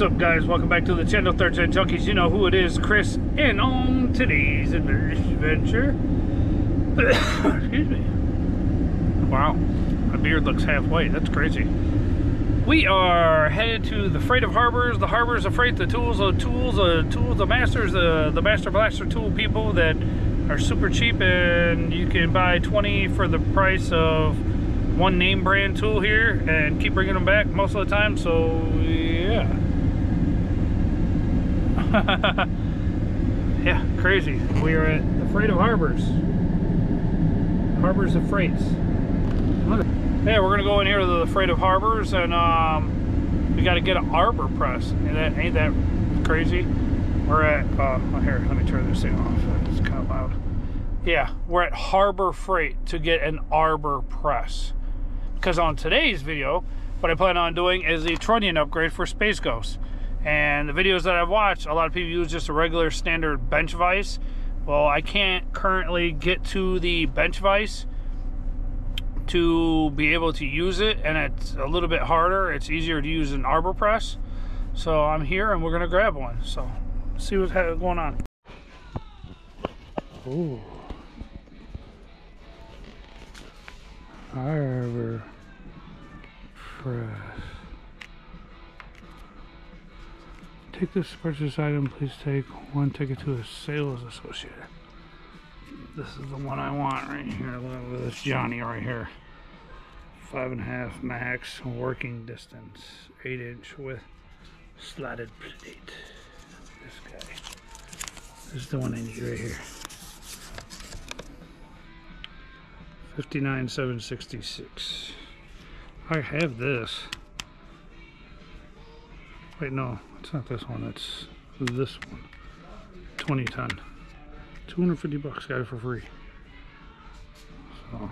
What's up guys? Welcome back to the channel Third Gen Junkies. You know who it is, Chris. And on today's adventure... Excuse me. Wow. My beard looks halfway. That's crazy. We are headed to the Freight of Harbors. The Harbors of Freight, the tools of tools, the tools, the masters, the, the master blaster tool people that are super cheap and you can buy 20 for the price of one name brand tool here and keep bringing them back most of the time. So yeah. yeah, crazy. We are at the Freight of Harbors. Harbors of Freights. Yeah, we're gonna go in here to the Freight of Harbors and um, we gotta get an arbor press. And that ain't that crazy? We're at uh oh, here, let me turn this thing off. It's kind of loud. Yeah, we're at Harbor Freight to get an arbor press. Because on today's video, what I plan on doing is the trunnion upgrade for Space Ghost. And the videos that I've watched, a lot of people use just a regular standard bench vise. Well, I can't currently get to the bench vise to be able to use it and it's a little bit harder. It's easier to use an arbor press. So I'm here and we're gonna grab one. So see what's going on. Ooh. arbor press take this purchase item please take one ticket to a sales associate this is the one I want right here. Look at this Johnny right here. Five and a half max working distance, eight inch with slotted plate. This guy. This is the one I need right here. 59766. I have this. Wait, no, it's not this one. It's this one. 20 ton. 250 bucks got it for free. So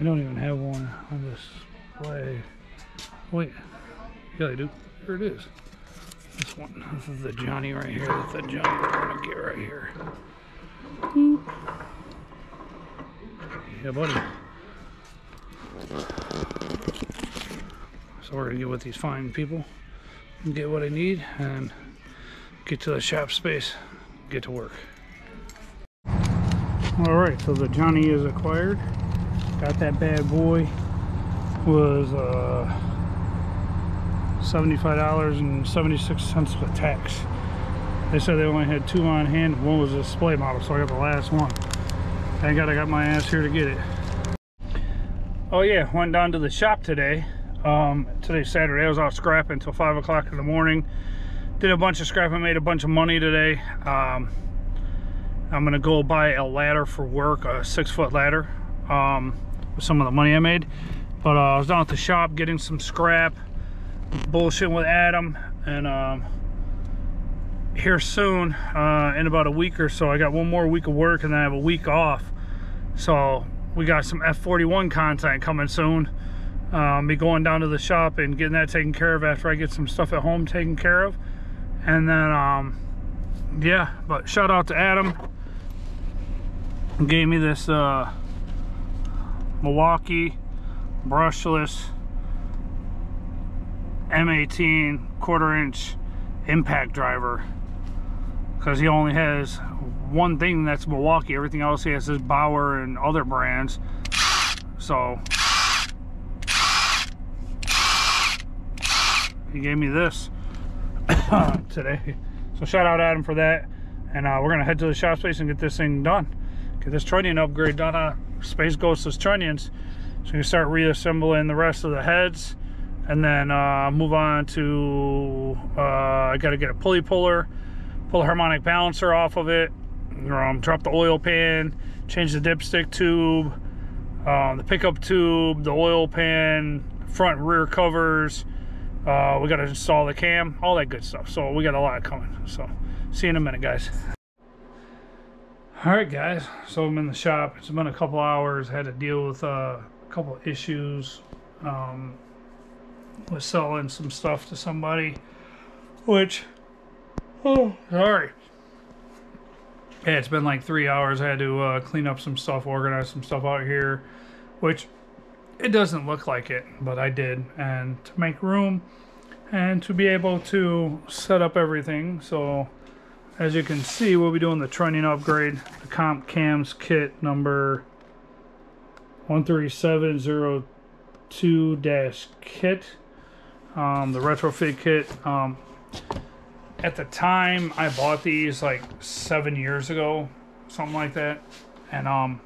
I don't even have one on this display. Wait yeah. I do. Here it is. This one. This is the Johnny right here. That's the Johnny we're gonna get right here. Yeah buddy. So we're gonna get with these fine people get what I need and get to the shop space get to work. All right so the johnny is acquired. Got that bad boy. Was uh 75 dollars and 76 cents with tax. They said they only had two on hand. One was a display model so i got the last one. Thank god i got my ass here to get it. Oh yeah went down to the shop today um today's saturday i was out scrapping until five o'clock in the morning did a bunch of scrapping made a bunch of money today um I'm gonna go buy a ladder for work, a six foot ladder, um, with some of the money I made. But uh, I was down at the shop getting some scrap, bullshitting with Adam, and um, here soon, uh, in about a week or so, I got one more week of work and then I have a week off. So we got some F41 content coming soon. Um, be going down to the shop and getting that taken care of after I get some stuff at home taken care of. And then, um, yeah, but shout out to Adam. Gave me this uh, Milwaukee brushless M18 quarter inch impact driver. Because he only has one thing that's Milwaukee. Everything else he has is Bauer and other brands. So he gave me this today. So shout out Adam for that. And uh, we're gonna head to the shop space and get this thing done. Get this trunnion upgrade done on Space Ghost's trunnions. So you start reassembling the rest of the heads and then uh, move on to, uh, I gotta get a pulley puller, pull the harmonic balancer off of it, um, drop the oil pan, change the dipstick tube, um, the pickup tube, the oil pan, front rear covers, uh, we got to install the cam, all that good stuff. So we got a lot coming. So see you in a minute, guys. All right guys. So i'm in the shop. It's been a couple hours. Had to deal with uh, a couple issues um with selling some stuff to somebody which oh sorry. Yeah it's been like three hours. I had to uh, clean up some stuff organize some stuff out here which it doesn't look like it but i did and to make room and to be able to set up everything. So as you can see, we'll be doing the trunnion upgrade, the comp cams kit number 13702-kit, um, the retrofit kit. Um, at the time, I bought these like seven years ago, something like that, and um,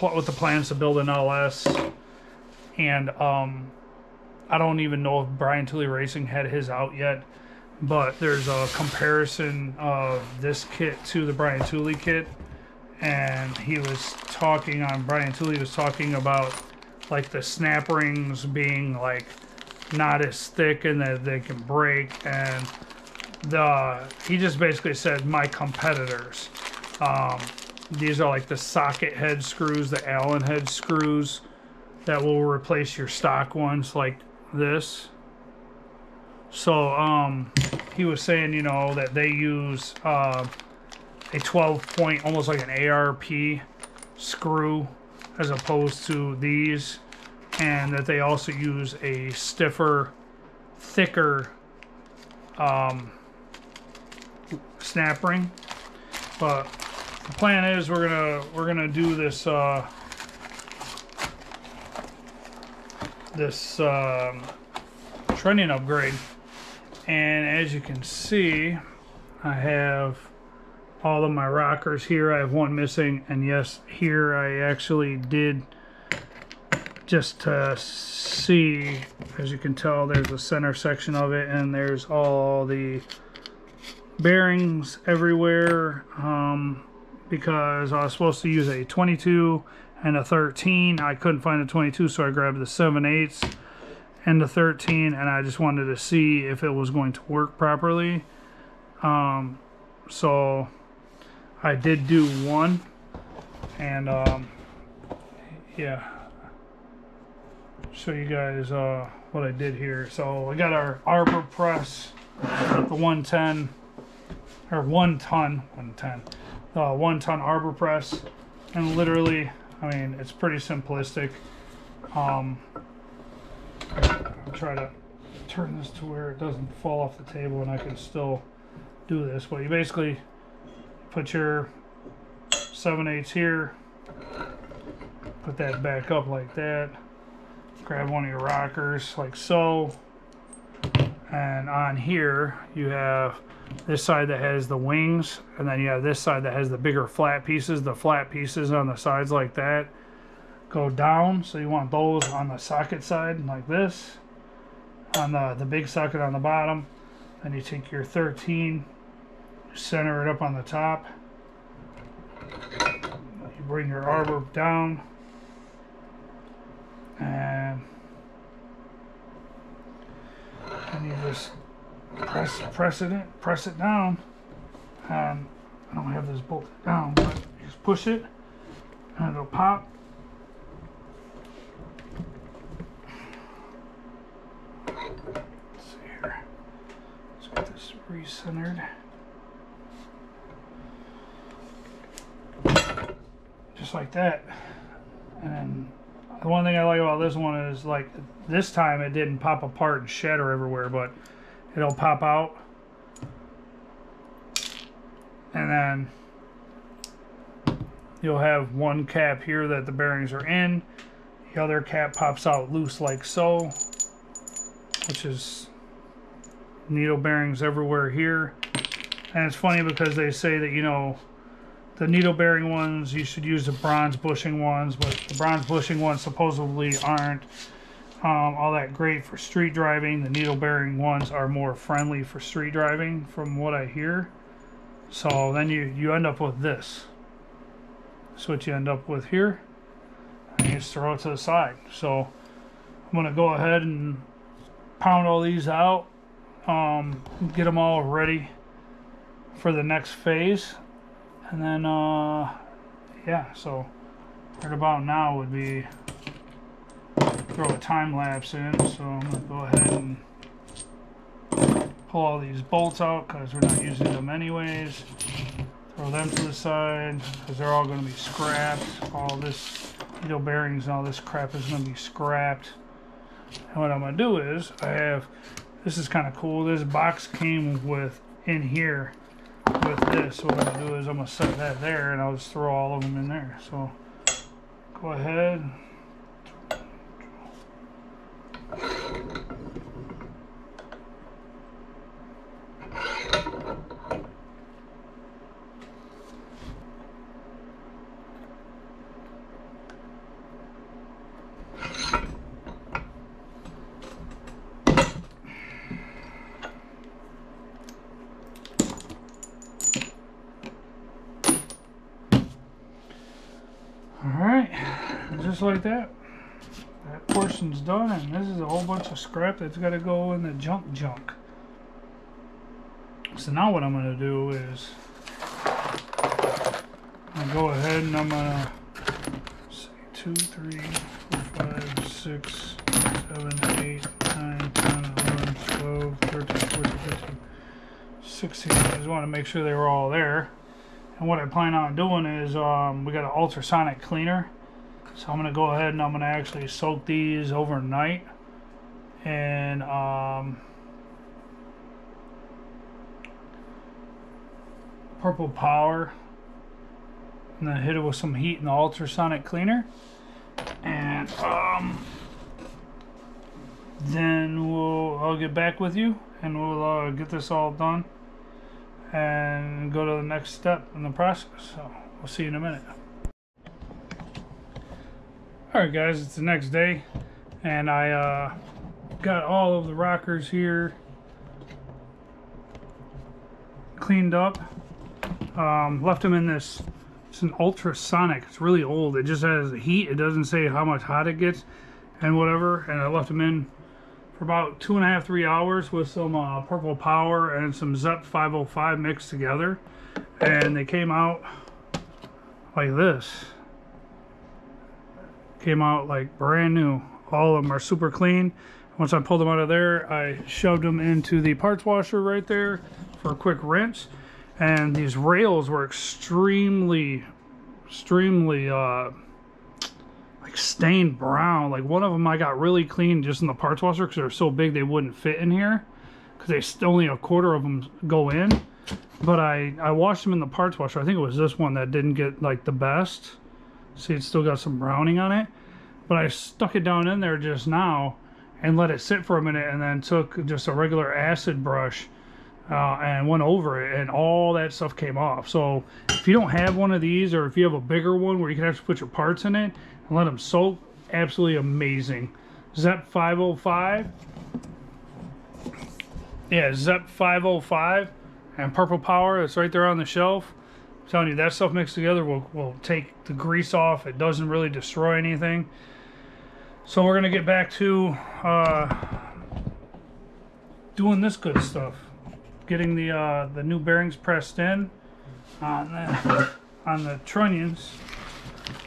with the plans to build an LS, and um, I don't even know if Brian Tooley Racing had his out yet, but there's a comparison of this kit to the Brian Tooley kit, and he was talking on Brian Tooley was talking about like the snap rings being like not as thick and that they can break and the he just basically said my competitors. Um, these are like the socket head screws the allen head screws that will replace your stock ones like this. So um, he was saying you know that they use uh, a 12 point almost like an ARP screw as opposed to these and that they also use a stiffer thicker um, snap ring. But the plan is we're gonna we're gonna do this uh, this um, upgrade. And as you can see I have all of my rockers here. I have one missing. And yes here I actually did just to see as you can tell there's a center section of it and there's all the bearings everywhere. Um, because I was supposed to use a 22 and a 13 I couldn't find a 22 so I grabbed the 7 8 and the 13 and I just wanted to see if it was going to work properly. Um, so I did do one and um, yeah. Show you guys uh, what I did here. So I got our arbor press the 110 or one ton 110 uh, one ton arbor press and literally I mean it's pretty simplistic. Um, I'll try to turn this to where it doesn't fall off the table and I can still do this but you basically put your 7 8 here put that back up like that grab one of your rockers like so. And on here you have this side that has the wings and then you have this side that has the bigger flat pieces the flat pieces on the sides like that go down so you want those on the socket side like this on the the big socket on the bottom then you take your 13 center it up on the top. You bring your arbor down and and you just press press it in, press it down. And I don't have this bolted down but just push it and it'll pop. Let's see here. Let's get this recentered. Just like that. And the one thing I like about this one is like this time it didn't pop apart and shatter everywhere, but it'll pop out. And then you'll have one cap here that the bearings are in. The other cap pops out loose like so, which is needle bearings everywhere here. And it's funny because they say that, you know, the needle bearing ones you should use the bronze bushing ones but the bronze bushing ones supposedly aren't um, all that great for street driving. The needle bearing ones are more friendly for street driving from what I hear. So then you you end up with this. That's what you end up with here. And you just throw it to the side. So I'm gonna go ahead and pound all these out um, get them all ready for the next phase. And then, uh, yeah, so right about now would be throw a time lapse in. So I'm going to go ahead and pull all these bolts out because we're not using them anyways. Throw them to the side because they're all going to be scrapped. All this needle bearings and all this crap is going to be scrapped. And what I'm going to do is I have this is kind of cool. This box came with in here with this. So what I'm gonna do is I'm gonna set that there and I'll just throw all of them in there. So go ahead. Just like that. Portion's done, and this is a whole bunch of scrap that's got to go in the junk junk. So now what I'm going to do is I'm gonna go ahead and I'm going to say 2, 3, 4, 5, 6, 7, 8, 9, 10, 11, 12, 13, 14, 15, 16. I just want to make sure they were all there. And what I plan on doing is um, we got an ultrasonic cleaner. So I'm going to go ahead and I'm going to actually soak these overnight. And um, purple power. And then hit it with some heat in the ultrasonic cleaner. And um, then we'll I'll get back with you and we'll uh, get this all done and go to the next step in the process. So we'll see you in a minute. Alright guys, it's the next day and I uh, got all of the rockers here cleaned up. Um, left them in this, it's an ultrasonic, it's really old. It just has heat, it doesn't say how much hot it gets and whatever. And I left them in for about two and a half, three hours with some uh, Purple Power and some ZEP 505 mixed together. And they came out like this. Came out like brand new. All of them are super clean. Once I pulled them out of there, I shoved them into the parts washer right there for a quick rinse. And these rails were extremely, extremely uh, like stained brown. Like one of them I got really clean just in the parts washer because they're so big they wouldn't fit in here because they only a quarter of them go in. But I I washed them in the parts washer. I think it was this one that didn't get like the best. See, it's still got some browning on it. But I stuck it down in there just now and let it sit for a minute and then took just a regular acid brush uh, and went over it and all that stuff came off. So if you don't have one of these or if you have a bigger one where you can actually put your parts in it and let them soak, absolutely amazing. ZEP 505. Yeah, ZEP 505 and Purple Power. It's right there on the shelf. I'm telling you, that stuff mixed together will, will take the grease off. It doesn't really destroy anything. So we're going to get back to uh, doing this good stuff getting the uh, the new bearings pressed in on the, on the trunnions.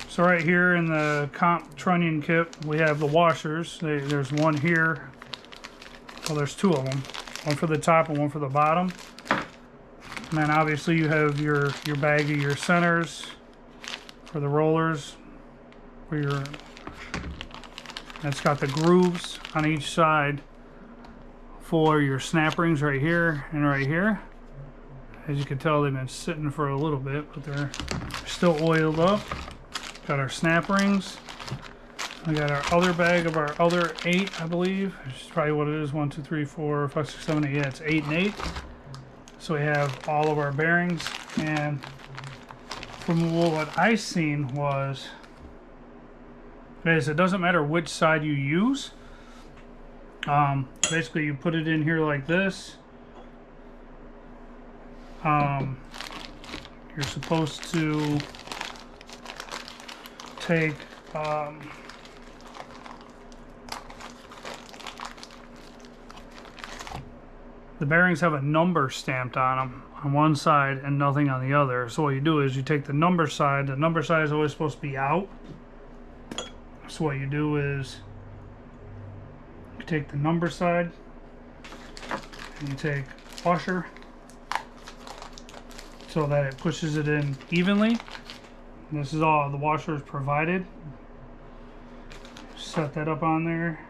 So right here in the comp trunnion kit, we have the washers. They, there's one here. Well, there's two of them. One for the top and one for the bottom. And then obviously you have your, your bag of your centers for the rollers. For your, it's got the grooves on each side for your snap rings right here and right here. As you can tell, they've been sitting for a little bit, but they're still oiled up. Got our snap rings. We got our other bag of our other eight, I believe. Which is probably what it is. One, two, three, four, five, six, seven, eight. Yeah, it's eight and eight. So we have all of our bearings. And from what I've seen was, is it doesn't matter which side you use. Um, basically, you put it in here like this. Um, you're supposed to take um, the bearings have a number stamped on them on one side and nothing on the other. So what you do is you take the number side. The number side is always supposed to be out. So what you do is you take the number side and you take washer so that it pushes it in evenly. This is all the washer is provided. Set that up on there.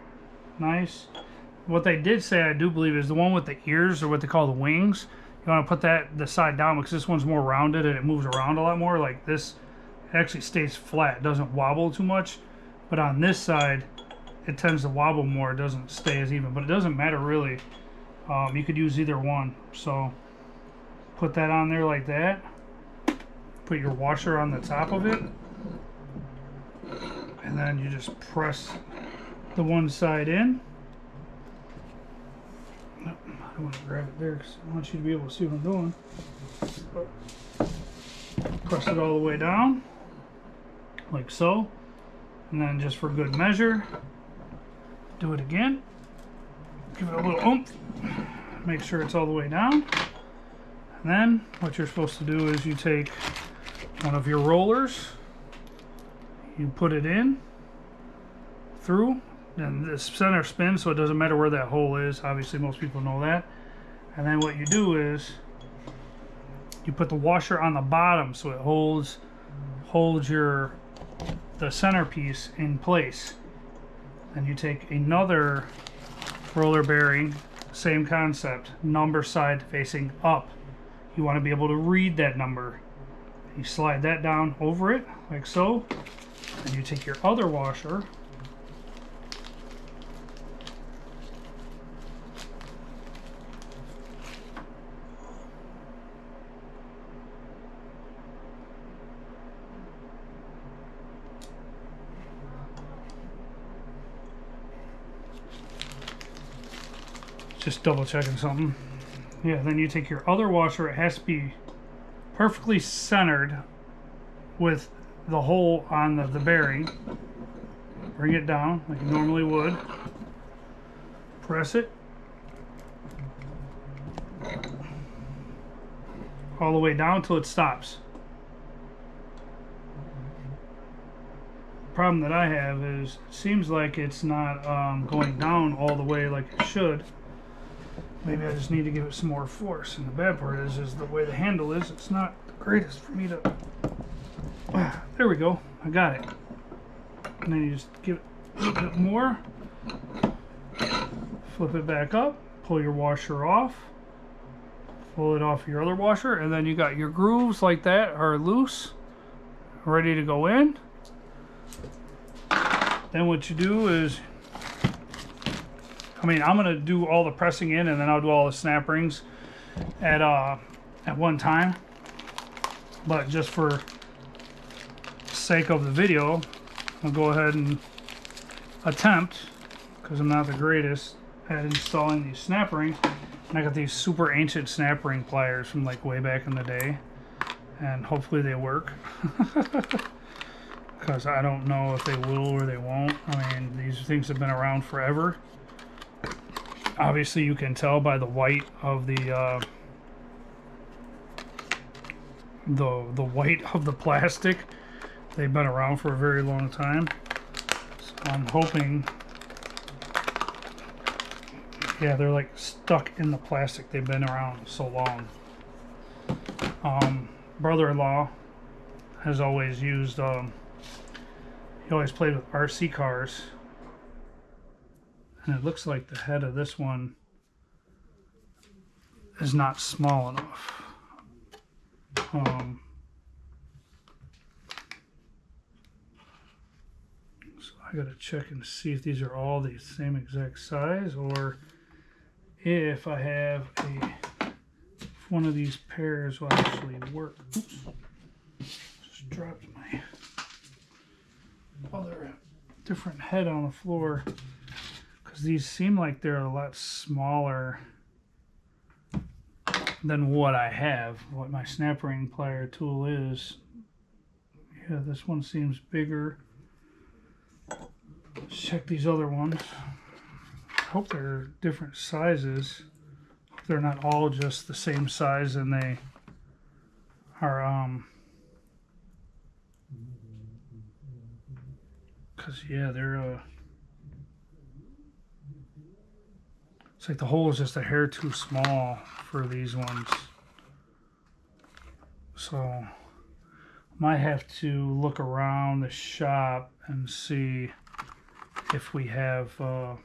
Nice. What they did say, I do believe, is the one with the ears or what they call the wings. You want to put that the side down because this one's more rounded and it moves around a lot more. Like this, it actually stays flat, doesn't wobble too much. But on this side, it tends to wobble more. It doesn't stay as even, but it doesn't matter really. Um, you could use either one. So put that on there like that. Put your washer on the top of it. And then you just press the one side in. I don't want to grab it there because I want you to be able to see what I'm doing. Press it all the way down, like so. And then just for good measure, do it again. Give it a little oomph. Make sure it's all the way down. And then what you're supposed to do is you take one of your rollers, you put it in through, and the center spins so it doesn't matter where that hole is. Obviously most people know that. And then what you do is you put the washer on the bottom so it holds holds your the centerpiece in place. and you take another roller bearing, same concept, number side facing up. You want to be able to read that number. You slide that down over it, like so. And you take your other washer, just double checking something. Yeah, then you take your other washer. It has to be perfectly centered with the hole on the, the bearing. Bring it down like you normally would. Press it. All the way down till it stops. problem that I have is it seems like it's not um, going down all the way like it should. Maybe I just need to give it some more force. And the bad part is, is the way the handle is, it's not the greatest for me to... There we go. I got it. And then you just give it a little bit more. Flip it back up. Pull your washer off. Pull it off your other washer. And then you got your grooves like that are loose. Ready to go in. Then what you do is I mean, I'm gonna do all the pressing in, and then I'll do all the snap rings at uh, at one time. But just for sake of the video, I'll go ahead and attempt, because I'm not the greatest at installing these snap rings. And I got these super ancient snap ring pliers from like way back in the day, and hopefully they work. Because I don't know if they will or they won't. I mean, these things have been around forever obviously you can tell by the white of the uh, the the white of the plastic. They've been around for a very long time. So I'm hoping yeah they're like stuck in the plastic. They've been around so long. Um, brother-in-law has always used um, he always played with RC cars and it looks like the head of this one is not small enough. Um, so I gotta check and see if these are all the same exact size or if I have a one of these pairs will actually work. Oops. Just dropped my other different head on the floor because these seem like they're a lot smaller than what I have, what my snap ring plier tool is. Yeah, this one seems bigger. Let's check these other ones. I hope they're different sizes. Hope they're not all just the same size and they are um because yeah they're uh It's like the hole is just a hair too small for these ones. So might have to look around the shop and see if we have uh,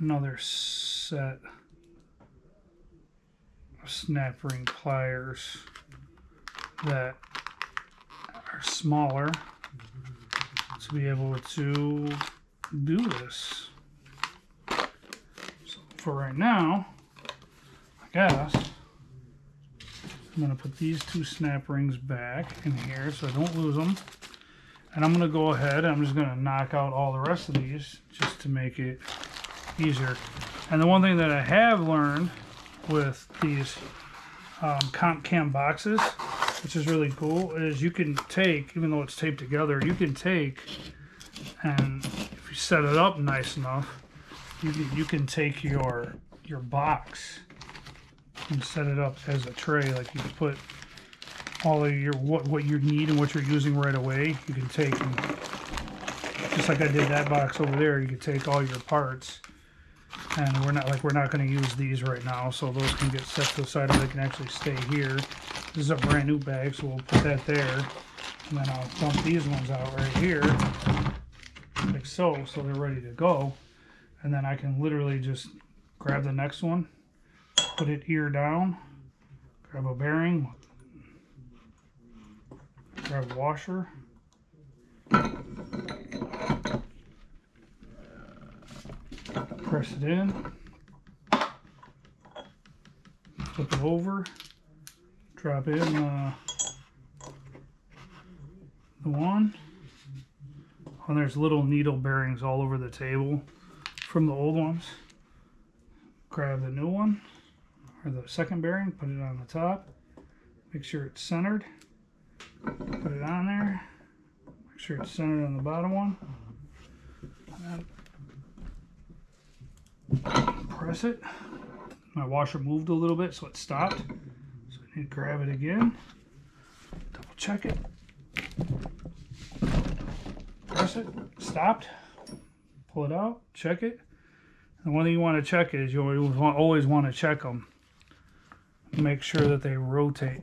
another set of snap ring pliers that are smaller to be able to do this. For right now, I guess I'm going to put these two snap rings back in here so I don't lose them. And I'm going to go ahead I'm just going to knock out all the rest of these just to make it easier. And the one thing that I have learned with these um, comp cam boxes, which is really cool, is you can take, even though it's taped together, you can take and if you set it up nice enough, you can, you can take your your box and set it up as a tray. Like you put all of your what what you need and what you're using right away. You can take and just like I did that box over there. You can take all your parts. And we're not like we're not going to use these right now, so those can get set to the side, or they can actually stay here. This is a brand new bag, so we'll put that there, and then I'll dump these ones out right here like so, so they're ready to go. And then I can literally just grab the next one, put it ear down, grab a bearing, grab a washer, press it in, flip it over, drop in uh, the one. And there's little needle bearings all over the table from the old ones. Grab the new one, or the second bearing, put it on the top. Make sure it's centered. Put it on there. Make sure it's centered on the bottom one. press it. My washer moved a little bit, so it stopped. So I need to grab it again. Double check it press it, stopped, pull it out, check it. And one thing you want to check is you always want, always want to check them. Make sure that they rotate.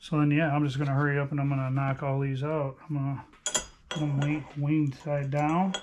So then, yeah, I'm just going to hurry up and I'm going to knock all these out. I'm going to put them wing, wing side down.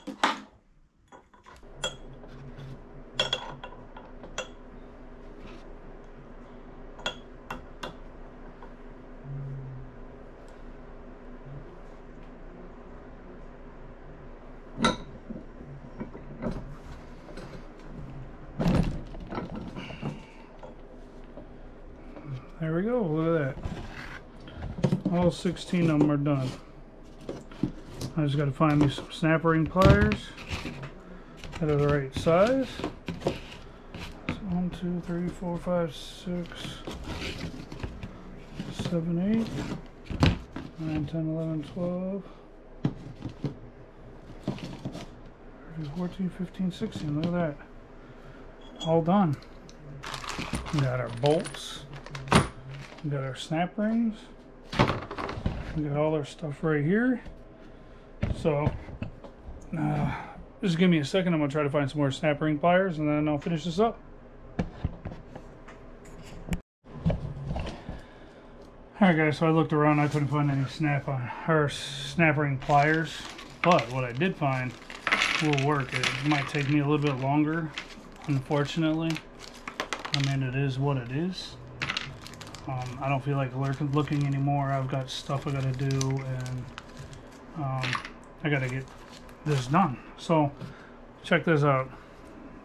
Go, look at that. All 16 of them are done. I just got to find me some snap ring pliers that are the right size. So one, two, three, four, five, six, seven, eight, nine, ten, eleven, twelve, 14, 15, 16. Look at that. All done. We got our bolts. We got our snap rings. We got all our stuff right here. So, uh, just give me a second. I'm going to try to find some more snap ring pliers and then I'll finish this up. Alright guys, so I looked around, I couldn't find any snap on or snap ring pliers, but what I did find will work. It might take me a little bit longer, unfortunately. I mean, it is what it is. Um, I don't feel like looking anymore. I've got stuff I gotta do and um, I gotta get this done. So check this out.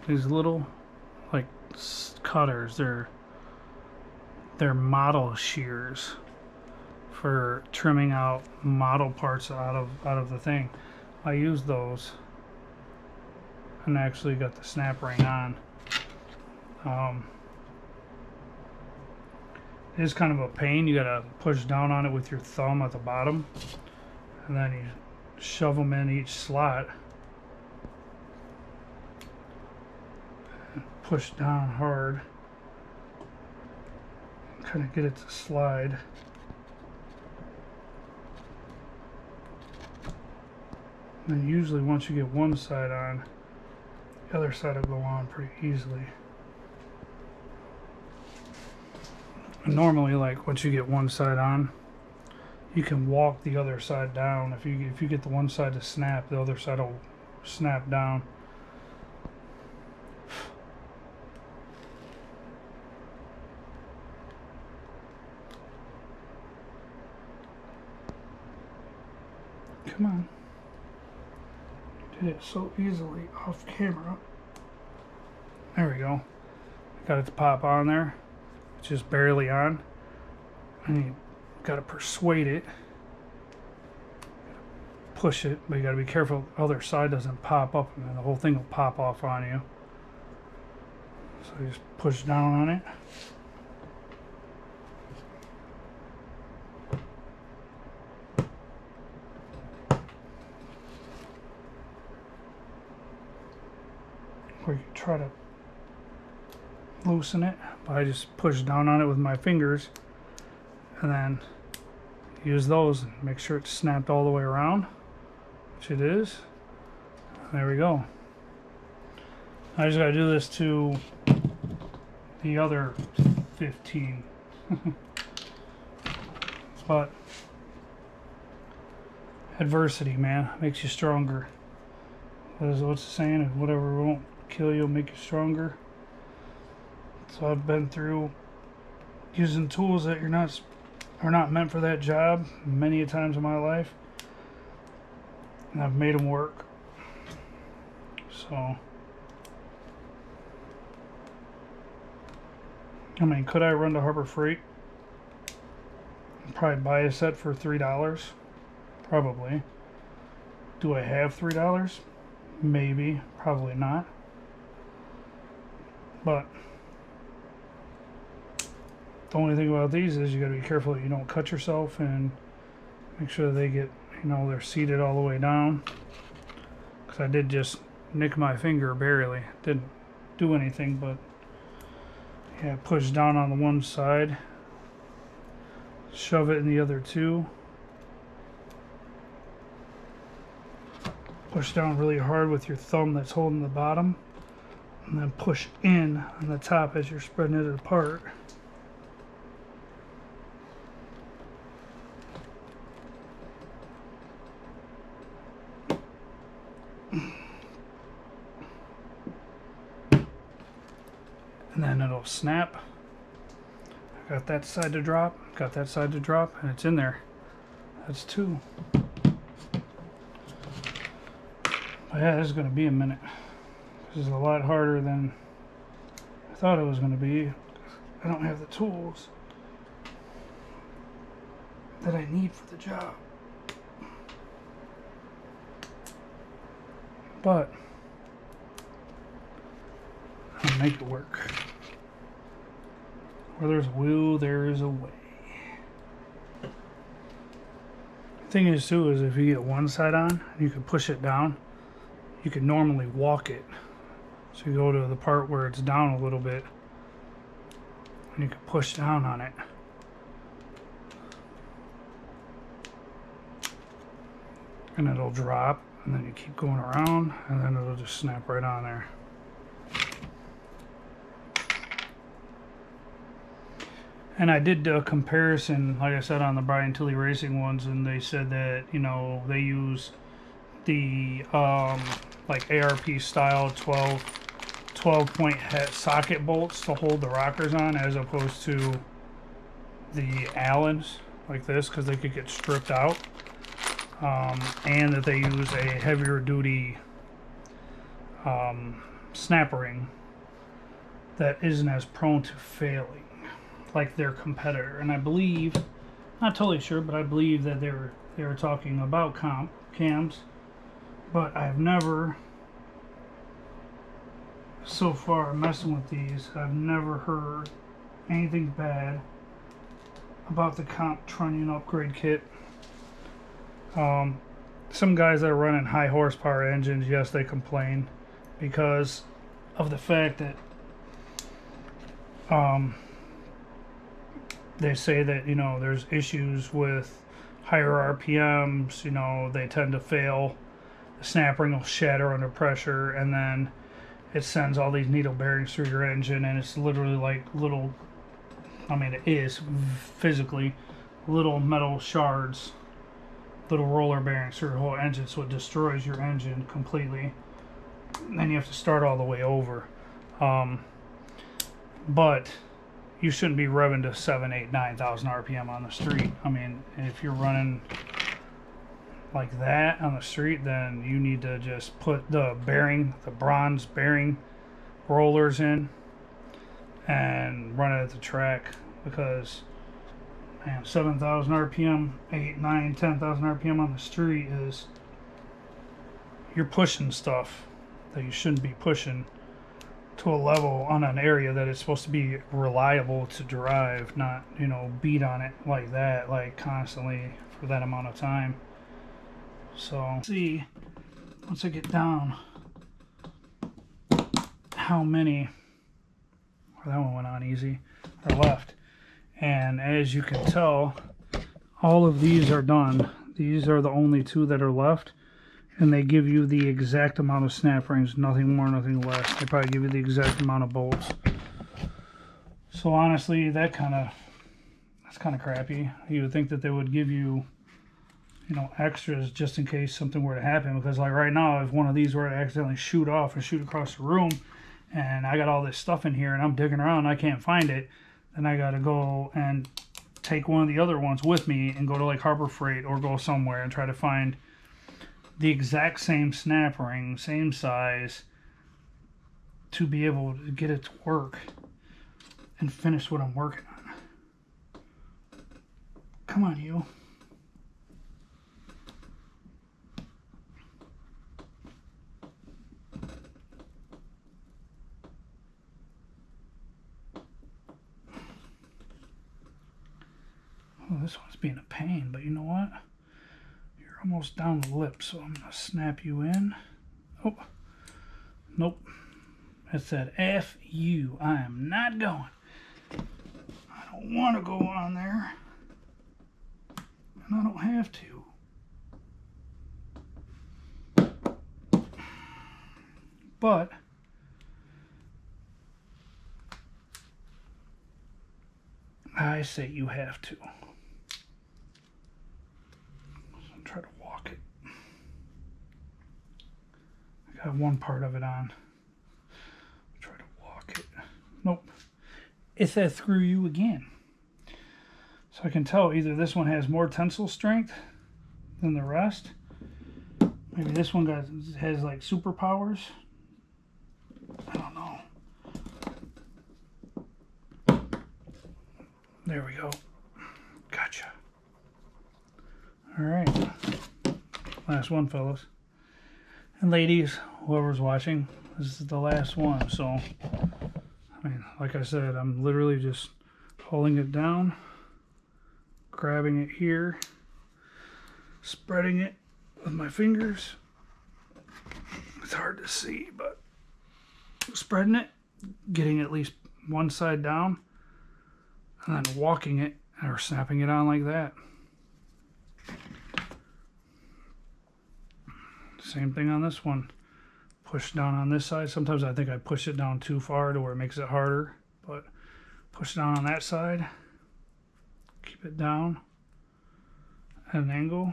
These little like cutters, they're they're model shears for trimming out model parts out of out of the thing. I use those and I actually got the snap ring on. Um, is kind of a pain. You gotta push down on it with your thumb at the bottom, and then you shove them in each slot. Push down hard. Kind of get it to slide. And usually once you get one side on, the other side will go on pretty easily. Normally like once you get one side on you can walk the other side down if you if you get the one side to snap the other side will snap down. Come on. Did it so easily off camera. There we go. Got it to pop on there. Just barely on. And you got to persuade it. Push it, but you got to be careful the other side doesn't pop up and the whole thing will pop off on you. So you just push down on it. Or you try to loosen it, but I just push down on it with my fingers and then use those and make sure it's snapped all the way around, which it is. There we go. I just gotta do this to the other 15. but adversity, man, makes you stronger. What is what's the saying? Whatever won't kill you will make you stronger. So I've been through using tools that you're not are not meant for that job many a times in my life, and I've made them work. So, I mean, could I run to Harbor Freight? Probably buy a set for three dollars. Probably. Do I have three dollars? Maybe. Probably not. But the only thing about these is you got to be careful that you don't cut yourself and make sure they get you know they're seated all the way down. Because I did just nick my finger barely. Didn't do anything but yeah push down on the one side shove it in the other two. Push down really hard with your thumb that's holding the bottom and then push in on the top as you're spreading it apart snap. Got that side to drop, got that side to drop, and it's in there. That's two. But yeah, this is going to be a minute. This is a lot harder than I thought it was going to be. I don't have the tools that I need for the job. But I'll make it work. Where there's will, there is a way. Thing is too is if you get one side on, you can push it down. You can normally walk it. So you go to the part where it's down a little bit, and you can push down on it. And it'll drop, and then you keep going around, and then it'll just snap right on there. And I did a comparison, like I said, on the Brian Tooley Racing ones, and they said that you know they use the um, like ARP style 12, 12 point head socket bolts to hold the rockers on, as opposed to the Allens like this, because they could get stripped out, um, and that they use a heavier duty um, snap ring that isn't as prone to failing like their competitor. And I believe, not totally sure, but I believe that they were they were talking about comp cams. But I've never so far messing with these. I've never heard anything bad about the comp Trunnion upgrade kit. Um, some guys that are running high horsepower engines, yes, they complain because of the fact that um, they say that you know there's issues with higher RPMs. You know they tend to fail. The snap ring will shatter under pressure, and then it sends all these needle bearings through your engine, and it's literally like little. I mean, it is physically little metal shards little roller bearings through your whole engine, so it destroys your engine completely. And then you have to start all the way over. Um, but you shouldn't be revving to seven, eight, nine thousand RPM on the street. I mean, if you're running like that on the street, then you need to just put the bearing, the bronze bearing rollers in and run it at the track because man, 7,000 RPM, 8, 9, 10,000 RPM on the street is you're pushing stuff that you shouldn't be pushing to a level on an area that is supposed to be reliable to drive, not, you know, beat on it like that, like constantly for that amount of time. So, see, once I get down, how many, well, that one went on easy, are left. And as you can tell, all of these are done. These are the only two that are left. And they give you the exact amount of snap rings, nothing more, nothing less. They probably give you the exact amount of bolts. So honestly, that kind of, that's kind of crappy. You would think that they would give you you know, extras just in case something were to happen. Because like right now, if one of these were to accidentally shoot off and shoot across the room, and I got all this stuff in here and I'm digging around and I can't find it, then I got to go and take one of the other ones with me and go to like Harbor Freight or go somewhere and try to find the exact same snap ring, same size, to be able to get it to work and finish what I'm working on. Come on, you. Oh, this one's being a pain, but you know what? Almost down the lip, so I'm going to snap you in. Oh, nope. It said F you. I am not going. I don't want to go on there. And I don't have to. But I say you have to. Got one part of it on. Try to walk it. Nope. It says screw you again. So I can tell either this one has more tensile strength than the rest. Maybe this one got, has like superpowers. I don't know. There we go. Gotcha. All right. Last one, fellas. And ladies, whoever's watching, this is the last one. So, I mean, like I said, I'm literally just holding it down, grabbing it here, spreading it with my fingers. It's hard to see, but spreading it, getting at least one side down, and then walking it or snapping it on like that. Same thing on this one. Push down on this side. Sometimes I think I push it down too far to where it makes it harder. But push down on that side. Keep it down at an angle.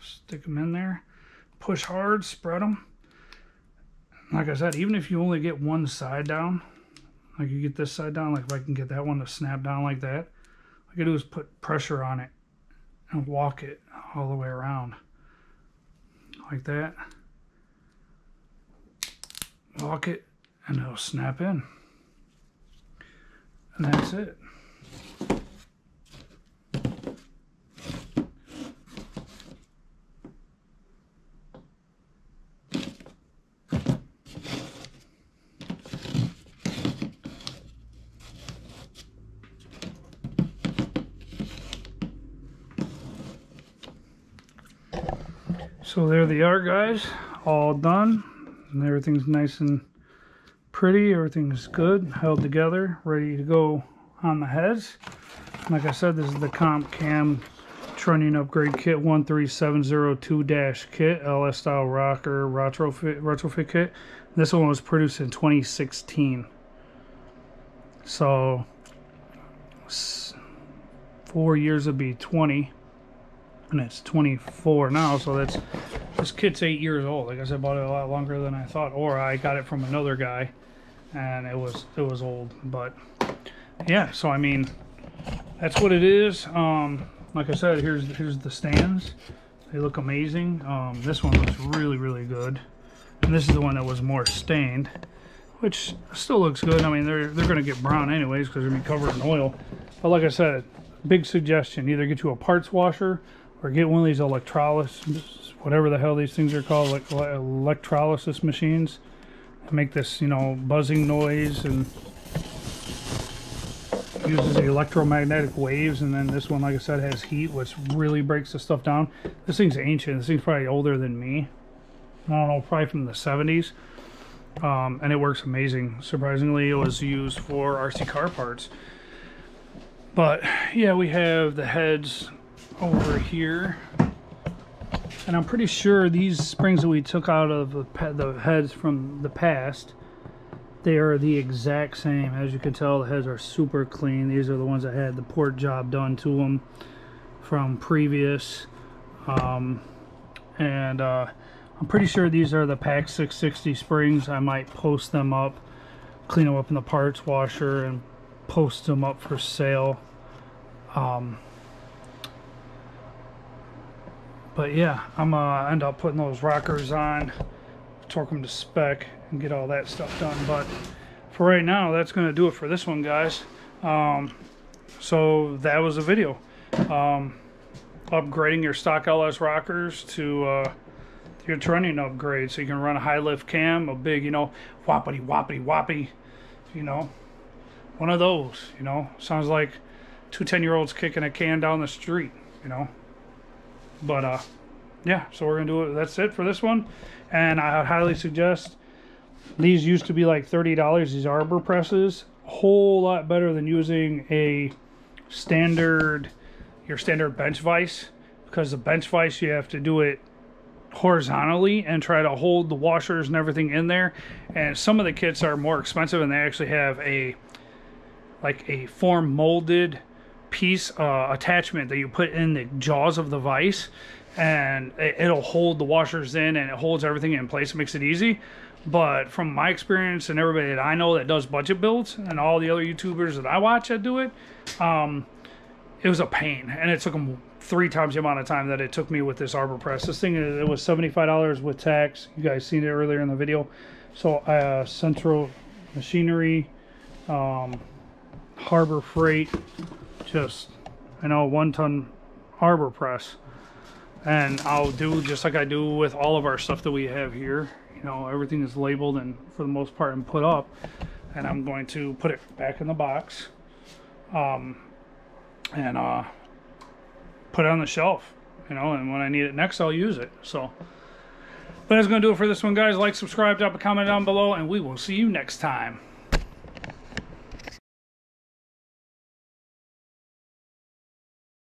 Stick them in there. Push hard, spread them. Like I said, even if you only get one side down, like you get this side down, like if I can get that one to snap down like that, I can do is put pressure on it and walk it all the way around like that lock it and it'll snap in. And that's it. So there they are guys, all done and everything's nice and pretty everything's good held together ready to go on the heads. Like I said this is the comp cam trunnion upgrade kit 13702-kit LS style rocker retrofit retrofit kit. This one was produced in 2016 so four years would be 20 and it's 24 now so that's this kit's eight years old. I guess I bought it a lot longer than i thought or i got it from another guy and it was it was old but yeah so i mean that's what it is. Um like i said here's here's the stands. They look amazing. Um this one looks really really good. And this is the one that was more stained which still looks good. I mean they're they're gonna get brown anyways because they're gonna be covered in oil. But like i said big suggestion either get you a parts washer or get one of these electrolysis, whatever the hell these things are called, like electrolysis machines, make this, you know, buzzing noise and uses the electromagnetic waves. And then this one, like I said, has heat, which really breaks the stuff down. This thing's ancient. This thing's probably older than me. I don't know, probably from the 70s. Um, and it works amazing. Surprisingly, it was used for RC car parts. But yeah, we have the heads over here. And I'm pretty sure these springs that we took out of the, heads from the past, they are the exact same. As you can tell, the heads are super clean. These are the ones that had the port job done to them from previous. Um, and uh, I'm pretty sure these are the Pack 660 springs. I might post them up, clean them up in the parts washer, and post them up for sale. Um, but yeah I'm gonna uh, end up putting those rockers on torque them to spec and get all that stuff done. But for right now that's gonna do it for this one guys. Um, so that was a video. Um, upgrading your stock LS rockers to uh, your trunnion upgrade so you can run a high lift cam a big you know whoppity whoppity whoppy you know. One of those you know. Sounds like two 10 year olds kicking a can down the street you know but uh, yeah, so we're gonna do it. That's it for this one, and I highly suggest. These used to be like thirty dollars. These arbor presses, whole lot better than using a standard, your standard bench vise, because the bench vise you have to do it horizontally and try to hold the washers and everything in there. And some of the kits are more expensive, and they actually have a like a form molded piece uh, attachment that you put in the jaws of the vise and it'll hold the washers in and it holds everything in place. It makes it easy. But from my experience and everybody that i know that does budget builds and all the other youtubers that i watch that do it um, it was a pain. And it took them three times the amount of time that it took me with this arbor press. This thing it was $75 with tax. You guys seen it earlier in the video. So uh, central machinery um, harbor freight just you know one ton arbor press. And I'll do just like I do with all of our stuff that we have here. You know everything is labeled and for the most part and put up. And I'm going to put it back in the box. Um, and uh, put it on the shelf you know and when I need it next I'll use it. So but that's going to do it for this one guys. Like subscribe drop a comment down below and we will see you next time